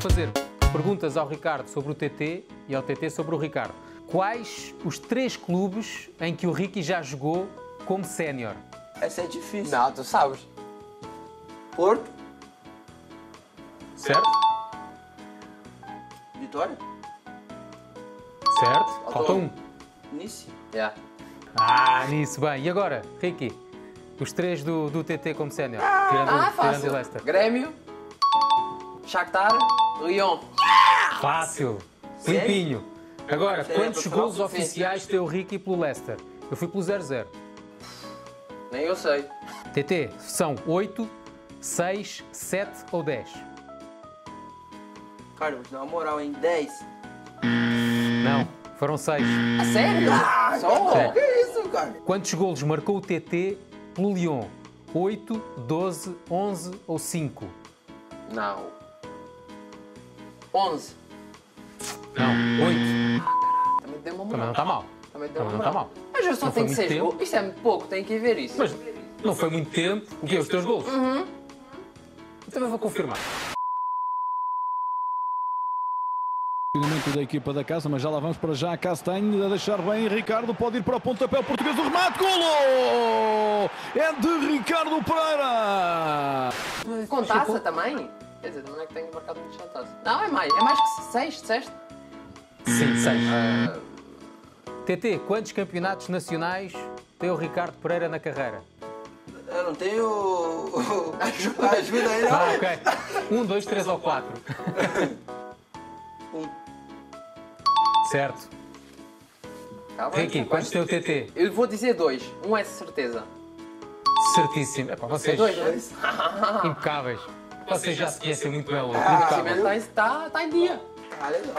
fazer perguntas ao Ricardo sobre o TT e ao TT sobre o Ricardo. Quais os três clubes em que o Ricky já jogou como sénior? Essa é difícil. Não, tu sabes. Porto, Certo? Vitória, Certo. Falta um. Nice. Yeah. Ah, nisso, bem. E agora, Ricky? Os três do, do TT como sénior. Tirando, Ah, tirando fácil. o Leicester. Grêmio, Shakhtar, Lyon. Fácil. Limpinho. Agora, Sério, quantos gols oficiais tem o Ricky pelo Leicester? Eu fui pelo 0-0. Nem eu sei. TT, são 8, 6, 7 ou 10? Cara, vou te dar uma moral em 10. Não, foram 6. A sério? Só? Sério. Que isso, cara? Quantos golos marcou o TT pelo Lyon? 8, 12, 11 ou 5? Não. 11. Não, 8. Também deu uma Também não moral. está mal. Também deu Também uma não está moral. mal. Mas eu só Não tenho foi 6 muito gols. Isso é muito pouco, tenho que ver isso. Mas não foi muito tempo. O quê? Os teus golos? Uhum. Eu também vou confirmar. Finalmente da equipa da casa, mas já lá vamos para já. Castanho a deixar bem. Ricardo pode ir para o pontapé. O português, o remate. Golo! É de Ricardo Pereira! Com taça também? Quer dizer, também não é que tenho marcado muito já taça. Não, é mais. É mais que 6, disseste? Sim, 6. TT, quantos campeonatos nacionais tem o Ricardo Pereira na carreira? Eu não tenho. Ajuda, ajuda aí, não. Ah, ok. 1, 2, 3 ou 4? Um. Certo. Tá bem. Ricky, quantos tem o TT? Eu vou dizer 2. Um é certeza. Certíssimo. Epá, vocês Dois, dois. impecáveis. Vocês já conhecem muito. O Impecável. cimento está, está, está em dia. Ah, legal.